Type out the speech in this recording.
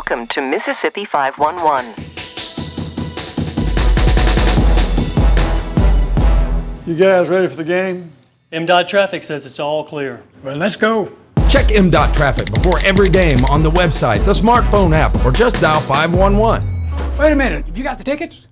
Welcome to Mississippi 511. You guys ready for the game? MDOT traffic says it's all clear. Well, let's go. Check MDOT traffic before every game on the website, the smartphone app, or just dial 511. Wait a minute. Have you got the tickets?